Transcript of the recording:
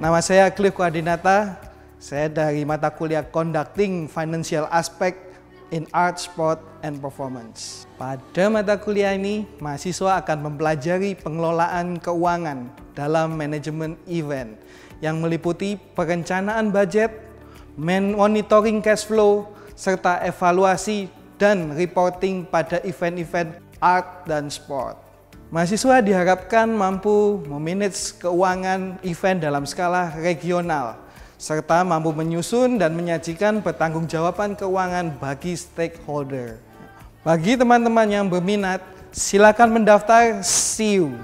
Nama saya Cliff Koordinata. Saya dari mata kuliah Conducting Financial Aspect in Art, Sport, and Performance. Pada mata kuliah ini, mahasiswa akan mempelajari pengelolaan keuangan dalam manajemen event yang meliputi perencanaan budget, monitoring cash flow, serta evaluasi dan reporting pada event-event art dan sport. Mahasiswa diharapkan mampu memanage keuangan event dalam skala regional, serta mampu menyusun dan menyajikan pertanggungjawaban keuangan bagi stakeholder. Bagi teman-teman yang berminat, silakan mendaftar. See you!